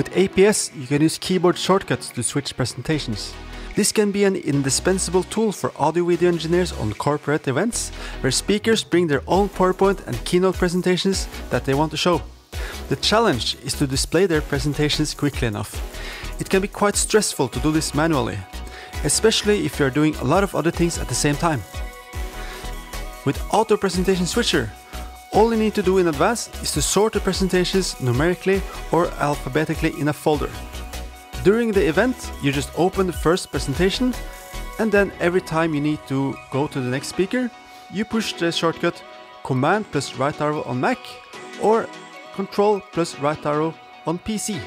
With APS, you can use keyboard shortcuts to switch presentations. This can be an indispensable tool for audio video engineers on corporate events where speakers bring their own PowerPoint and keynote presentations that they want to show. The challenge is to display their presentations quickly enough. It can be quite stressful to do this manually, especially if you are doing a lot of other things at the same time. With Auto Presentation Switcher, all you need to do in advance is to sort the presentations numerically or alphabetically in a folder. During the event, you just open the first presentation and then every time you need to go to the next speaker, you push the shortcut Command plus right arrow on Mac or Control plus right arrow on PC.